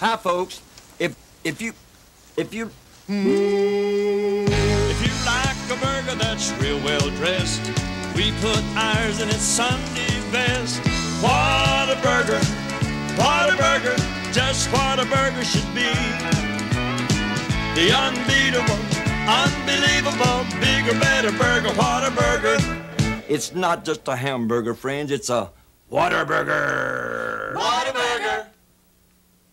Hi, folks. If if you if you If you like a burger that's real well dressed, we put ours in its Sunday best. What a burger! What a burger! Just what a burger should be. The unbeatable, unbelievable, bigger, better burger. What a burger! it's not just a hamburger, friends. It's a Whataburger. Whataburger.